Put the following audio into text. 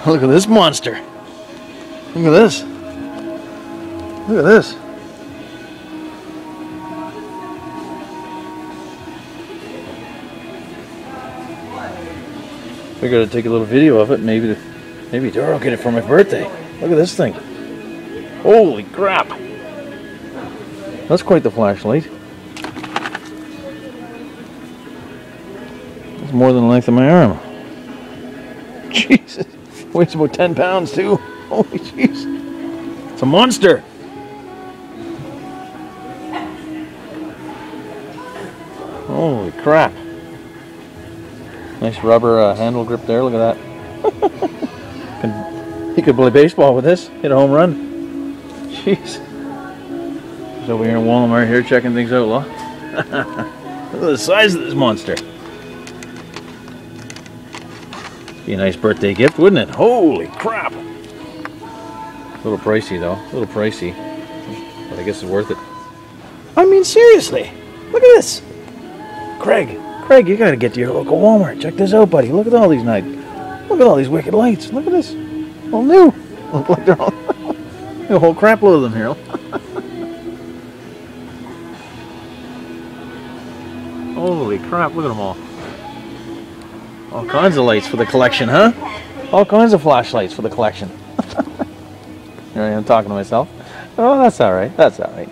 Look at this monster. Look at this. Look at this. Figured gotta take a little video of it. Maybe, maybe Dora will get it for my birthday. Look at this thing. Holy crap! That's quite the flashlight. It's more than the length of my arm. Jesus. Weighs about 10 pounds too. Holy jeez. It's a monster. Holy crap. Nice rubber uh, handle grip there. Look at that. He could play baseball with this. Hit a home run. Jeez. Over here in Walmart here checking things out, Look at the size of this monster. Be a nice birthday gift, wouldn't it? Holy crap! A little pricey though, a little pricey, but I guess it's worth it. I mean, seriously, look at this. Craig, Craig, you gotta get to your local Walmart. Check this out, buddy. Look at all these nights. Look at all these wicked lights. Look at this. All new. Look like they're all a whole crap load of them here. Holy crap, look at them all. All kinds of lights for the collection, huh? All kinds of flashlights for the collection. I am talking to myself. Oh, that's all right. That's all right.